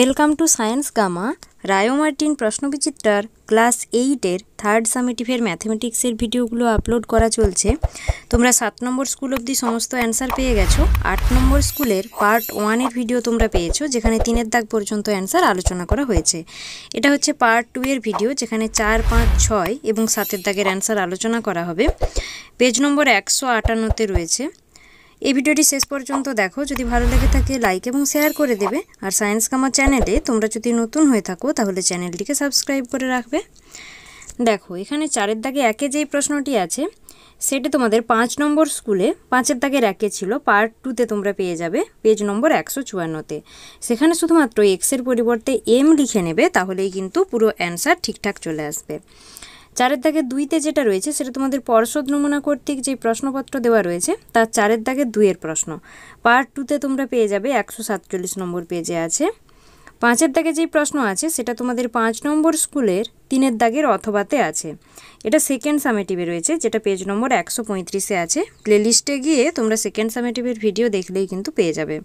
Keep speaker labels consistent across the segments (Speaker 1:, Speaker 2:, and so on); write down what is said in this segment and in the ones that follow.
Speaker 1: Welcome to Science Gamma. Rayo Martin প্রশ্নবিচিত্রার class এইটের third সামেটিভের ম্যাথমেটিক্সের ভিডিওগুলো আপলোড করা চলছে। তোমরা সাত নম্বর স্কুল অবধি সমস্ত অ্যান্সার পেয়ে গেছো। আট নম্বর স্কুলের পার্ট ওয়ানের ভিডিও তোমরা পেয়েছ, যেখানে তিনের দাগ পর্যন্ত অ্যান্সার আলোচনা করা হয়েছে। এটা হচ্ছে পার্ট টু এর ভিডিও, যেখানে চার, পাঁচ, ছয় এবং সাতের দাগের অ্যান্সার আলোচনা করা হবে। পেজ নম্বর একশো আটান্নতে রয়েছে। এই ভিডিওটি শেষ পর্যন্ত দেখো। যদি ভালো লেগে থাকে লাইক এবং শেয়ার করে দেবে। আর সায়েন্স কামার চ্যানেলে তোমরা যদি নতুন হয়ে থাকো, তাহলে চ্যানেলটিকে সাবস্ক্রাইব করে রাখবে। দেখো, এখানে চারের দাগে একে যেই প্রশ্নটি আছে, সেটি তোমাদের পাঁচ নম্বর স্কুলে, পাঁচের দাগের একে ছিল পার্ট টুতে তোমরা পেয়ে যাবে পেজ নম্বর একশো চুয়ান্নতে। সেখানে শুধুমাত্র এক্সের পরিবর্তে এম লিখে নেবে, তাহলেই কিন্তু পুরো অ্যান্সার ঠিকঠাক চলে আসবে। চারের দাগে দুইতে যেটা রয়েছে, সেটা তোমাদের পর্ষদ নমুনা কর্তৃক যে প্রশ্নপত্র দেওয়া রয়েছে, তার চারের দাগে দুইয়ের প্রশ্ন। পার্ট টুতে তোমরা পেয়ে যাবে একশো সাতচল্লিশ নম্বর পেজে আছে। পাঁচের দাগে যেই প্রশ্ন আছে, সেটা তোমাদের পাঁচ নম্বর স্কুলের তিনের দাগের অথবাতে আছে। এটা সেকেন্ড সামেটিভে রয়েছে, যেটা পেজ নম্বর একশো পঁয়ত্রিশে আছে। প্লেলিস্টে গিয়ে তোমরা সেকেন্ড সামেটিভের ভিডিও দেখলেই কিন্তু পেয়ে যাবে।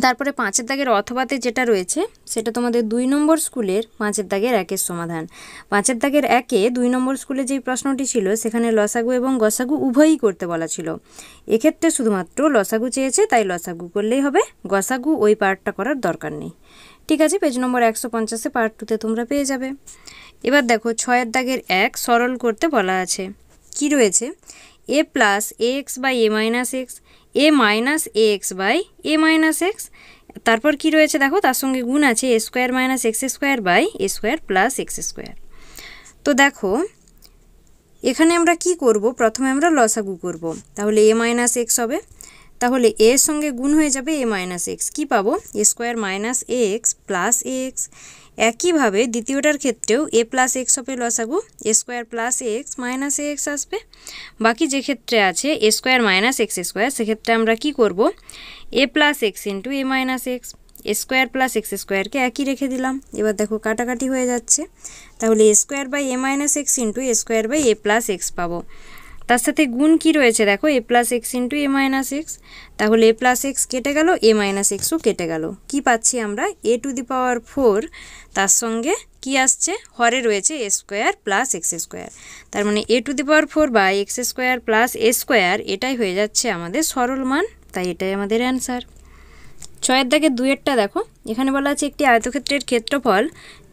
Speaker 1: তারপরে পাঁচের দাগের অথবাতে যেটা রয়েছে, সেটা তোমাদের দুই নম্বর স্কুলের পাঁচের দাগের একের সমাধান। পাঁচের দাগের একে দুই নম্বর স্কুলে যেই প্রশ্নটি ছিল, সেখানে লসাগু এবং গসাগু উভয়ই করতে বলা ছিল। এক্ষেত্রে শুধুমাত্র লসাগু চেয়েছে, তাই লসাগু করলেই হবে, গসাগু ওই পার্টটা করার দরকার নেই। ঠিক আছে, পেজ নম্বর একশো পঞ্চাশে পার্ট টুতে তোমরা পেয়ে যাবে। এবার দেখো, ছয়ের দাগের এক সরল করতে বলা আছে। কি রয়েছে? A plus a x by a minus x a minus a x by a minus x তারপর কি রয়েছে দেখো? তার সঙ্গে গুণ আছে a square minus x square by a square plus x square তো দেখো, এখানে আমরা কি করব? প্রথমে আমরা লসাগু করব। তাহলে এ মাইনাস এক্স হবে। তাহলে এর সঙ্গে গুণ হয়ে যাবে এ মাইনাস এক্স। কী পাবো? A square minus x plus x. একইভাবে দ্বিতীয়টার ক্ষেত্রেও এ প্লাস এক্স হবে লসাগু। A square plus x minus x আসবে। বাকি যে ক্ষেত্রে আছে, a square minus x square, সেক্ষেত্রে আমরা কি করব? A plus x into a minus x. Square plus x স্কোয়ারকে একই রেখে দিলাম। এবার দেখো কাটাকাটি হয়ে যাচ্ছে। তাহলে square by a minus x into a square by a plus x পাবো। তার সাথে গুণ কি রয়েছে? দেখো a plus x into a minus x তাহলে এ প্লাস এক্স কেটে গেল এ মাইনাস এক্সও কেটে গেল। কি পাচ্ছি আমরা? এ টু দি পাওয়ার ফোর তার সঙ্গে কি আসছে? হরে রয়েছে a square plus x square তার মানে a to the power four বা x square plus a square এটাই হয়ে যাচ্ছে আমাদের সরল মান, তাই এটাই আমাদের অ্যান্সার ছয়ের দাগে দুয়েরটা দেখো, এখানে বলা আছে একটি আয়তক্ষেত্রের ক্ষেত্রফল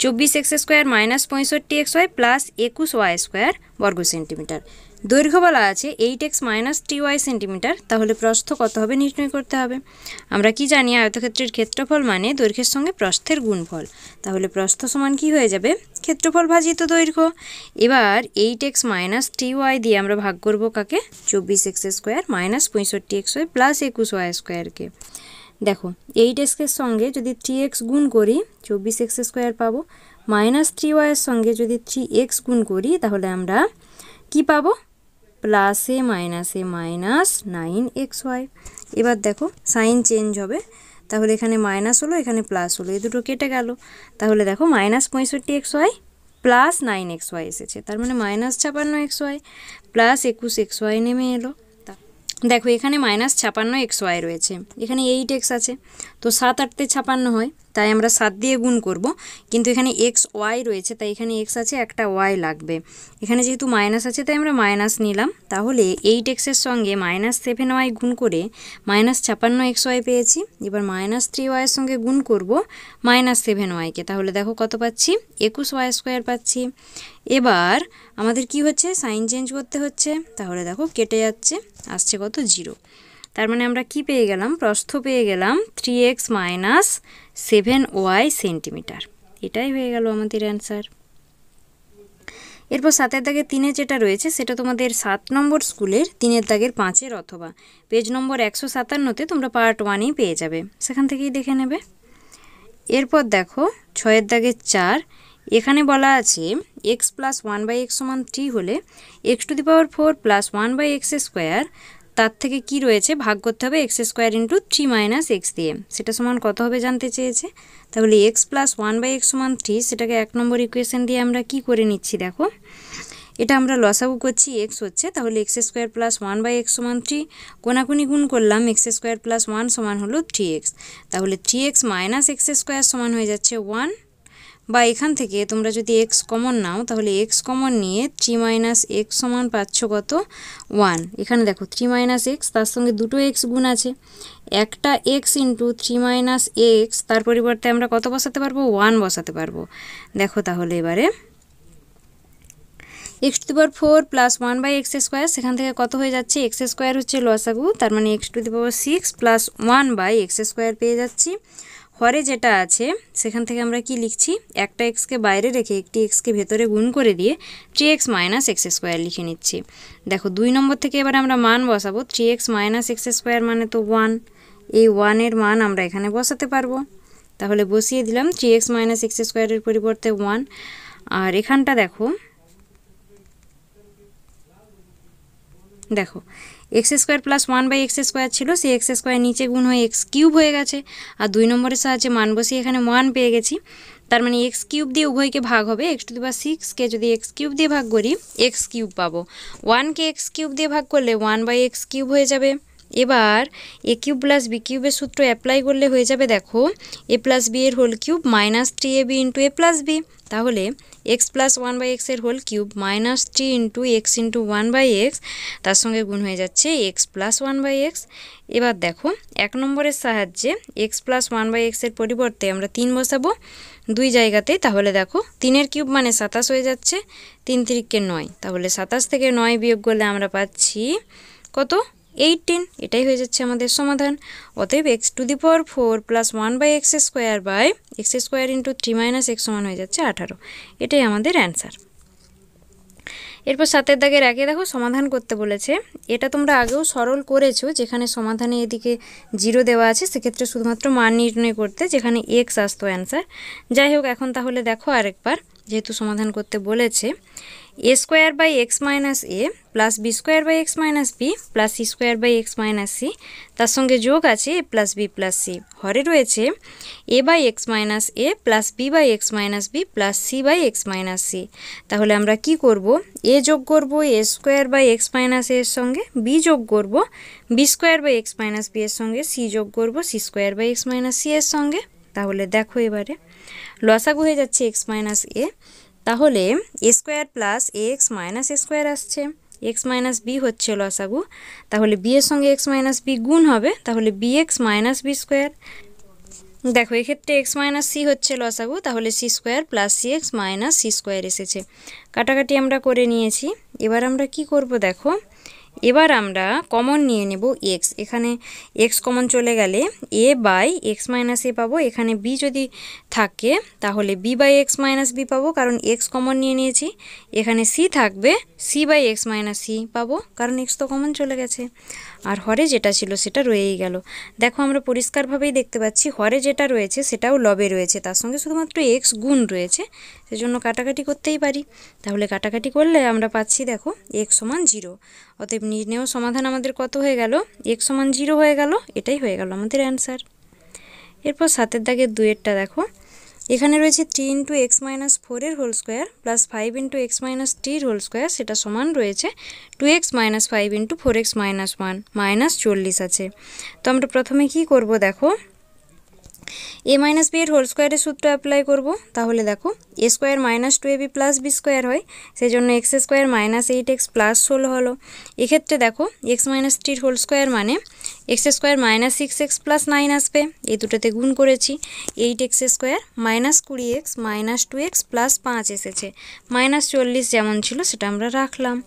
Speaker 1: চব্বিশ এক্স স্কোয়ার মাইনাস পঁয়ষট্টি এক্স ওয়াই প্লাস একুশ ওয়াই স্কোয়ার বর্গ সেন্টিমিটার দৈর্ঘ্য বলা আছে eight x minus three y centimetre তাহলে প্রস্থ কত হবে নির্ণয় করতে হবে। আমরা কি জানি, আয়তক্ষেত্রের ক্ষেত্রফল মানে দৈর্ঘ্যের সঙ্গে প্রস্থের গুণফল। তাহলে প্রস্থ সমান কি হয়ে যাবে? ক্ষেত্রফল ভাজিত দৈর্ঘ্য। এবার eight x minus three y দিয়ে আমরা ভাগ করব কাকে? চব্বিশ এক্স স্কোয়ার মাইনাস পঁয়ষট্টি এক্স ওয়াই প্লাস একুশ ওয়াই স্কোয়ারকে দেখো এইট এক্সের সঙ্গে যদি থ্রি এক্স গুণ করি, চব্বিশ এক্স স্কোয়ার পাবো। মাইনাস থ্রি ওয়াইয়ের সঙ্গে যদি থ্রি এক্স গুণ করি, তাহলে আমরা কি পাবো? প্লাসে মাইনাসে মাইনাস নাইন এক্স ওয়াই এবার দেখো সাইন চেঞ্জ হবে। তাহলে এখানে মাইনাস হলো, এখানে প্লাস হলো। এই দুটো কেটে গেল। তাহলে দেখো মাইনাস পঁয়ষট্টি x y plus nine x y এসেছে। তার মানে মাইনাস ছাপান্ন এক্স ওয়াই প্লাস একুশ এক্স ওয়াই নেমে এলো। দেখো, এখানে মাইনাস ছাপান্ন এক্স ওয়াই রয়েছে। এখানে এইট এক্স আছে। তো সাত আটতে ছাপান্ন হয়। তাই আমরা সাত দিয়ে গুণ করব। কিন্তু এখানে এক্স ওয়াই রয়েছে, তাই এখানে এক্স আছে, একটা ওয়াই লাগবে। এখানে যেহেতু মাইনাস আছে, তাই আমরা মাইনাস নিলাম। তাহলে এইট এক্সের সঙ্গে মাইনাস সেভেন ওয়াই গুণ করে মাইনাস ছাপান্ন এক্স ওয়াই পেয়েছি। এবার মাইনাস থ্রি ওয়াইয়ের সঙ্গে গুণ করব মাইনাস সেভেন ওয়াইকে তাহলে দেখো কত পাচ্ছি? একুশ ওয়াই স্কোয়ার পাচ্ছি। এবার আমাদের কি হচ্ছে? সাইন চেঞ্জ করতে হচ্ছে। তাহলে দেখো কেটে যাচ্ছে, আসছে কত? জিরো তার মানে আমরা কি পেয়ে গেলাম? প্রস্থ পেয়ে গেলাম three x minus seven y centimetre এটাই হয়ে গেল আমাদের অ্যান্সার এরপর সাতের দাগের তিনে যেটা রয়েছে, সেটা তোমাদের সাত নম্বর স্কুলের তিনের দাগের পাঁচের অথবা। পেজ নম্বর একশো সাতান্নতে তোমরা পার্ট ওয়ানেই পেয়ে যাবে। সেখান থেকেই দেখে নেবে। এরপর দেখো, ছয়ের দাগের চার, এখানে বলা আছে x plus one by x সমান থ্রি হলে x to the power four plus one by x square তার থেকে কি রয়েছে? ভাগ করতে হবে x square into three minus x দিয়ে। সেটা সমান কত হবে জানতে চেয়েছে? তাহলে x plus one by x সমান থ্রি সেটাকে এক নম্বর ইকুয়েশন দিয়ে আমরা কি করে নিচ্ছি দেখো? এটা আমরা লসাগু করছি এক্স হচ্ছে, তাহলে x square plus one by x সমান থ্রি কোনাকুনি গুণ করলাম এক্স স্কোয়ার প্লাস ওয়ান সমান হলো থ্রি এক্স তাহলে three x minus x square সমান হয়ে যাচ্ছে ওয়ান বা এখান থেকে তোমরা যদি এক্স কমন নাও, তাহলে এক্স কমন নিয়ে থ্রি মাইনাস এক্স সমান পাচ্ছ কত? ওয়ান এখানে দেখো থ্রি মাইনাস এক্স তার সঙ্গে দুটো এক্স গুণ আছে। একটা x into three minus x তার পরিবর্তে আমরা কত বসাতে পারব? ওয়ান বসাতে পারব। দেখো তাহলে এবারে। X to the power four plus one by x square সেখান থেকে কত হয়ে যাচ্ছে? এক্স স্কোয়ার হচ্ছে লসাগু, তার মানে x to the power six plus one by x square পেয়ে যাচ্ছি। হরে যেটা আছে, সেখান থেকে আমরা কি লিখছি? একটা এক্সকে বাইরে রেখে একটি এক্সকে ভেতরে গুণ করে দিয়ে three x minus x square লিখে নিচ্ছি। দেখো, দুই নম্বর থেকে এবার আমরা মান বসাবো। Three x minus x square মানে তো ওয়ান এই ওয়ানের মান আমরা এখানে বসাতে পারব। তাহলে বসিয়ে দিলাম থ্রি এক্স মাইনাস এক্স স্কোয়ারের পরিবর্তে ওয়ান আর এখানটা দেখো দেখো x square plus one by x square ছিল, সেই এক্স স্কোয়ার নিচে গুণ হয়ে এক্স কিউব হয়ে গেছে। আর দুই নম্বরের সাহায্যে মান বসিয়ে এখানে ওয়ান পেয়ে গেছি। তার মানে এক্স কিউব দিয়ে উভয়কে ভাগ হবে। এক্স টু দি বা সিক্সকে যদি এক্স কিউব দিয়ে ভাগ করি, এক্স কিউব পাবো। ওয়ানকে এক্স কিউব দিয়ে ভাগ করলে ওয়ান বাই এক্স কিউব হয়ে যাবে। এবার এ কিউব প্লাস বি কিউবের সূত্র অ্যাপ্লাই করলে হয়ে যাবে দেখো, এ প্লাস বি এর whole cube minus three a b into a plus b তাহলে এক্স প্লাস ওয়ান বাই এক্সের whole cube minus three into x into one by x তার সঙ্গে গুণ হয়ে যাচ্ছে x plus one by x এবার দেখো, এক নম্বরের সাহায্যে এক্স প্লাস ওয়ান বাই এক্সের পরিবর্তে আমরা তিন বসাবো দুই জায়গাতে, তাহলে দেখো তিনের কিউব মানে সাতাশ হয়ে যাচ্ছে, তিন তিরিককে নয়। তাহলে সাতাশ থেকে নয় বিয়োগ করলে আমরা পাচ্ছি কত? এইটিন এটাই হয়ে যাচ্ছে আমাদের সমাধান। অতএব x to the power four plus one by x square by x square into three minus x সমান হয়ে যাচ্ছে আঠারো। এটাই আমাদের অ্যান্সার এরপর সাতের দাগের আগে দেখো সমাধান করতে বলেছে। এটা তোমরা আগেও সরল করেছ, যেখানে সমাধানে এদিকে জিরো দেওয়া আছে, সেক্ষেত্রে শুধুমাত্র মান নির্ণয় করতে যেখানে এক্স আসতো অ্যান্সার যাই হোক, এখন তাহলে দেখো আরেকবার, যেহেতু সমাধান করতে বলেছে। A square by x minus a plus b square by x minus b plus c square by x minus c তার সঙ্গে যোগ আছে a plus b plus c হরে রয়েছে a by x minus a plus b by x minus b plus c by x minus c তাহলে আমরা কি করব এ যোগ করব a square by x minus এর সঙ্গে বি যোগ করব b square by X minus B এর সঙ্গে সি যোগ করব C square by X minus C এর সঙ্গে তাহলে দেখো এবারে লসাগু হয়ে যাচ্ছে এক্স মাইনাস এ তাহলে a square plus x minus a square আসছে। এক্স মাইনাস বি হচ্ছে লসাগু। তাহলে বি এর সঙ্গে এক্স মাইনাস বি গুণ হবে, তাহলে b x minus b square দেখো, এক্ষেত্রে এক্স মাইনাস সি হচ্ছে লসাগু, তাহলে c square plus c x minus c square এসেছে। কাটাকাটি আমরা করে নিয়েছি। এবার আমরা কি করব দেখো? এবার আমরা কমন নিয়ে নেব এক্স এখানে এক্স কমন চলে গেলে a by x minus a পাবো। এখানে বি যদি থাকে, তাহলে b by x minus b পাবো, কারণ এক্স কমন নিয়ে নিয়েছি। এখানে সি থাকবে c by x minus c পাবো, কারণ এক্স তো কমন চলে গেছে। আর হরে যেটা ছিল সেটা রয়েই গেল। দেখো আমরা পরিষ্কারভাবেই দেখতে পাচ্ছি, হরে যেটা রয়েছে সেটাও লবে রয়েছে। তার সঙ্গে শুধুমাত্র এক্স গুণ রয়েছে, সেজন্য কাটাকাটি করতেই পারি। তাহলে কাটাকাটি করলে আমরা পাচ্ছি, দেখো এক্স সমান জিরো অতএব নির্ণেয় সমাধান আমাদের কত হয়ে গেল? এক সমান জিরো হয়ে গেল, এটাই হয়ে গেল আমাদের অ্যান্সার এরপর সাতের দাগের দুয়েরটা দেখো। এখানে রয়েছে থ্রি ইন্টু এক্স মাইনাস ফোরের whole square plus five into x minus থ্রির হোল স্কোয়ার সেটা সমান রয়েছে two x minus five into four x minus one minus চল্লিশ আছে। তো আমরা প্রথমে কি করব দেখো? এ মাইনাস বি এর হোল স্কোয়ারের সূত্র অ্যাপ্লাই করব। তাহলে দেখো a square minus two a b plus b square হয়। সেই জন্য x square minus eight x plus ষোলো হলো। এক্ষেত্রে দেখো এক্স মাইনাস থ্রির হোল স্কোয়ার মানে x square minus six x plus nine আসবে। এই দুটোতে গুণ করেছি। এইট এক্স স্কোয়ার মাইনাস কুড়ি x minus two x plus পাঁচ এসেছে। মাইনাস চল্লিশ যেমন ছিল, সেটা আমরা রাখলাম।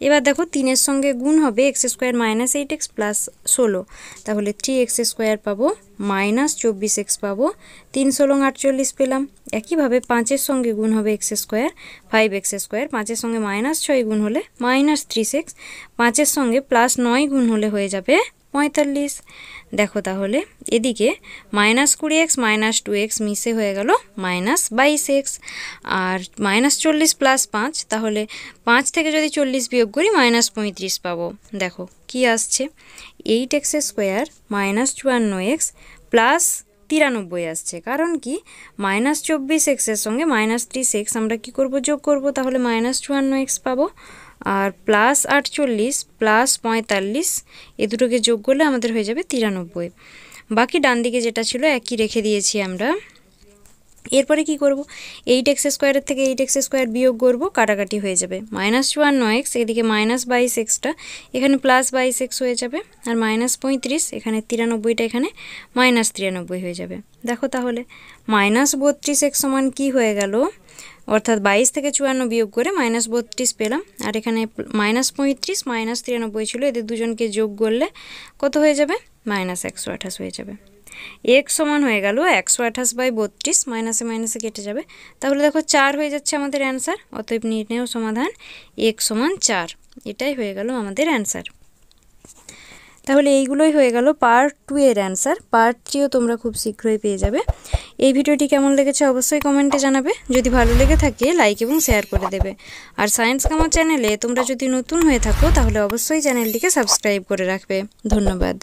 Speaker 1: এবার দেখো তিনের সঙ্গে গুণ হবে x square minus eight x plus ষোলো। তাহলে থ্রি এক্স স্কোয়ার পাবো, মাইনাস চব্বিশ এক্স পাবো, তিন ষোলো আটচল্লিশ পেলাম। একইভাবে পাঁচের সঙ্গে গুণ হবে x square five x square, পাঁচের সঙ্গে মাইনাস ছয় গুণ হলে মাইনাস থ্রি সিক্স পাঁচের সঙ্গে প্লাস নয় গুণ হলে হয়ে যাবে পঁয়তাল্লিশ। দেখো তাহলে, এদিকে মাইনাস কুড়ি এক্স মাইনাস টু এক্স মিশে হয়ে গেল মাইনাস বাইশ এক্স আর মাইনাস চল্লিশ প্লাস পাঁচ, তাহলে পাঁচ থেকে যদি চল্লিশ বিয়োগ করি মাইনাস পঁয়ত্রিশ পাবো। দেখো কি আসছে? এইট এক্স স্কোয়ার মাইনাস চুয়ান্ন এক্স প্লাস তিরানব্বই আসছে। কারণ কি? মাইনাস চব্বিশ এক্সের সঙ্গে মাইনাস ত্রিশ এক্স আমরা কী করব? যোগ করব, তাহলে মাইনাস চুয়ান্ন এক্স পাবো। আর প্লাস আটচল্লিশ প্লাস পঁয়তাল্লিশ, এ দুটোকে যোগ করলে আমাদের হয়ে যাবে তিরানব্বই। বাকি ডান দিকে যেটা ছিল, একই রেখে দিয়েছি আমরা। এরপরে কি করব? এইট এক্স স্কোয়ারের থেকে এইট এক্স স্কোয়ার বিয়োগ করব, কাটাকাটি হয়ে যাবে। মাইনাস চুয়ান্ন এক্স এদিকে মাইনাস বাইশ এক্সটা এখানে প্লাস বাইশ এক্স হয়ে যাবে। আর মাইনাস পঁয়ত্রিশ, এখানে তিরানব্বইটা, এখানে মাইনাস তিরানব্বই হয়ে যাবে। দেখো তাহলে মাইনাস বত্রিশ এক্স সমান কী হয়ে গেল? অর্থাৎ বাইশ থেকে চুয়ান্ন বিয়োগ করে মাইনাস বত্রিশ পেলাম। আর এখানে মাইনাস পঁয়ত্রিশ, মাইনাস তিরানব্বই ছিল, এদের দুজনকে যোগ করলে কত হয়ে যাবে? মাইনাস একশো আঠাশ হয়ে যাবে। এক সমান হয়ে গেল একশো আঠাশ বাই বত্রিশ, মাইনাসে মাইনাসে কেটে যাবে। তাহলে দেখো চার হয়ে যাচ্ছে আমাদের অ্যান্সার অতএব নির্ণেয় সমাধান এক সমান চার। এটাই হয়ে গেল আমাদের অ্যান্সার তাহলে এইগুলোই হয়ে গেল পার্ট টু এর অ্যান্সার পার্ট থ্রিও তোমরা খুব শীঘ্রই পেয়ে যাবে। এই ভিডিওটি কেমন লেগেছে অবশ্যই কমেন্টে জানাবে। যদি ভালো লেগে থাকে লাইক এবং শেয়ার করে দেবে। আর সায়েন্স কামার চ্যানেলে তোমরা যদি নতুন হয়ে থাকো, তাহলে অবশ্যই চ্যানেলটিকে সাবস্ক্রাইব করে রাখবে। ধন্যবাদ।